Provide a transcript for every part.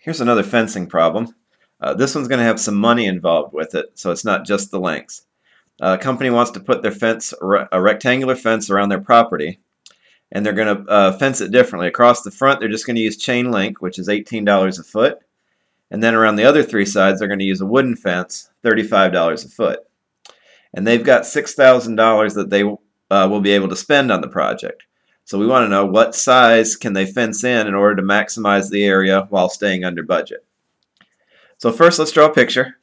Here's another fencing problem. Uh, this one's going to have some money involved with it, so it's not just the lengths. Uh, a company wants to put their fence, a rectangular fence around their property, and they're going to uh, fence it differently. Across the front, they're just going to use chain link, which is $18 a foot. And then around the other three sides, they're going to use a wooden fence, $35 a foot. And they've got $6,000 that they uh, will be able to spend on the project. So we want to know what size can they fence in in order to maximize the area while staying under budget. So first let's draw a picture.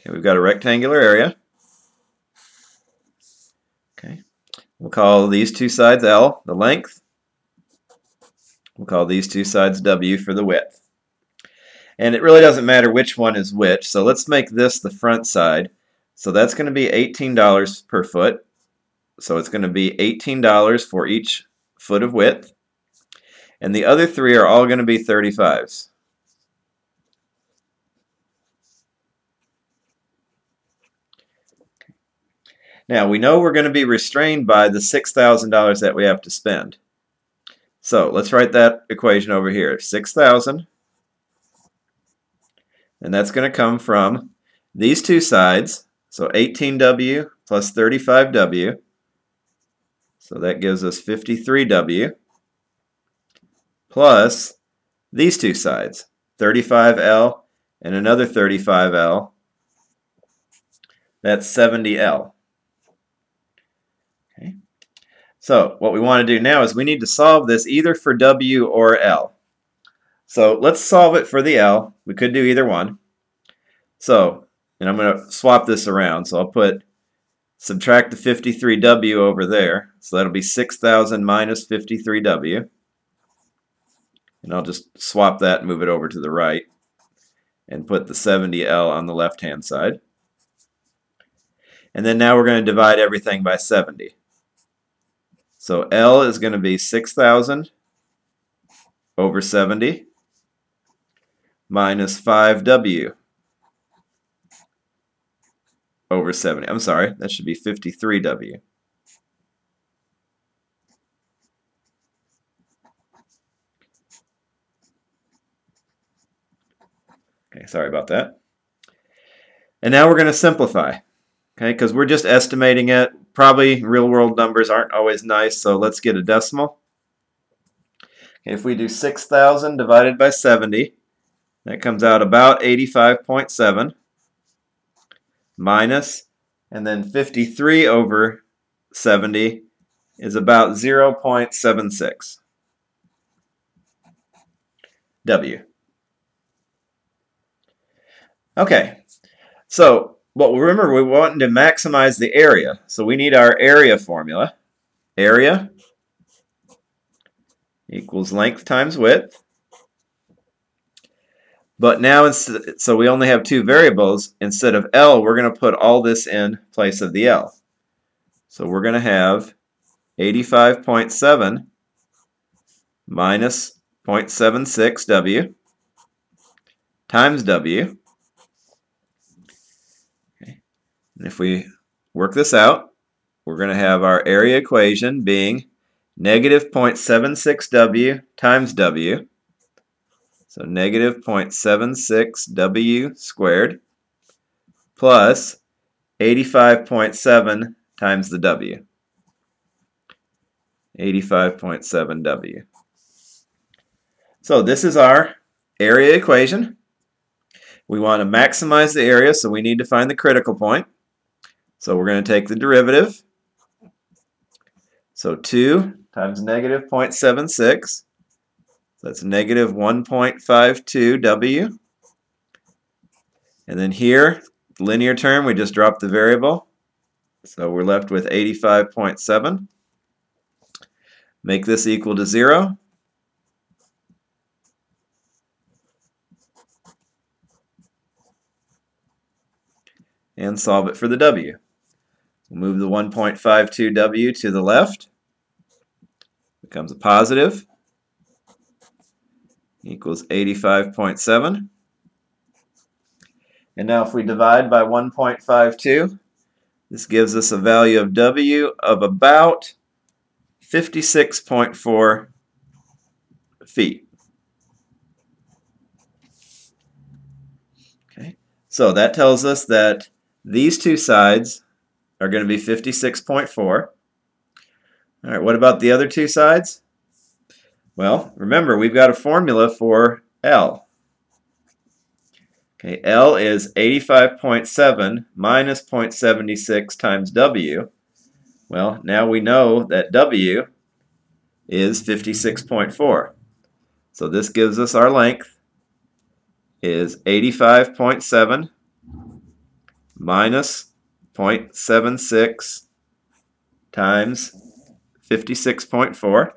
Okay, we've got a rectangular area. Okay, we'll call these two sides L, the length. We'll call these two sides W for the width. And it really doesn't matter which one is which, so let's make this the front side. So that's going to be $18 per foot. So it's going to be $18 for each foot of width. And the other three are all going to be 35s. Now we know we're going to be restrained by the $6,000 that we have to spend. So let's write that equation over here. 6,000 and that's going to come from these two sides. So 18W plus 35W. So that gives us 53W plus these two sides, 35L and another 35L. That's 70L. Okay. So what we want to do now is we need to solve this either for W or L. So let's solve it for the L. We could do either one. So, and I'm going to swap this around. So I'll put, subtract the 53W over there. So that'll be 6,000 minus 53W. And I'll just swap that and move it over to the right and put the 70L on the left-hand side. And then now we're going to divide everything by 70. So L is going to be 6,000 over 70 minus 5W over 70. I'm sorry, that should be 53W. Okay, sorry about that. And now we're going to simplify, okay, because we're just estimating it. Probably real-world numbers aren't always nice, so let's get a decimal. Okay, if we do 6,000 divided by 70, that comes out about 85.7 minus, and then 53 over 70 is about 0.76 W. Okay, so but remember we want to maximize the area, so we need our area formula. Area equals length times width. But now, so we only have two variables. Instead of L, we're going to put all this in place of the L. So we're going to have 85.7 minus 0.76 W times W. Okay. And if we work this out, we're going to have our area equation being negative 0.76 W times W so negative 0.76 W squared plus 85.7 times the W. 85.7 W. So this is our area equation. We want to maximize the area, so we need to find the critical point. So we're going to take the derivative. So 2 times negative 0.76 so that's negative 1.52 W. And then here, linear term, we just drop the variable. So we're left with 85.7. Make this equal to 0. And solve it for the W. Move the 1.52 W to the left. Becomes a positive equals 85.7. And now if we divide by 1.52, this gives us a value of W of about 56.4 feet. Okay, so that tells us that these two sides are going to be 56.4. All right, what about the other two sides? Well, remember, we've got a formula for L. Okay, L is 85.7 minus 0.76 times W. Well, now we know that W is 56.4. So this gives us our length is 85.7 minus 0.76 times 56.4.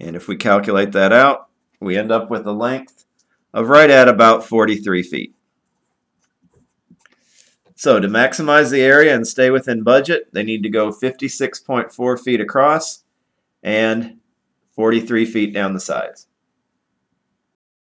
And if we calculate that out, we end up with a length of right at about 43 feet. So to maximize the area and stay within budget, they need to go 56.4 feet across and 43 feet down the sides.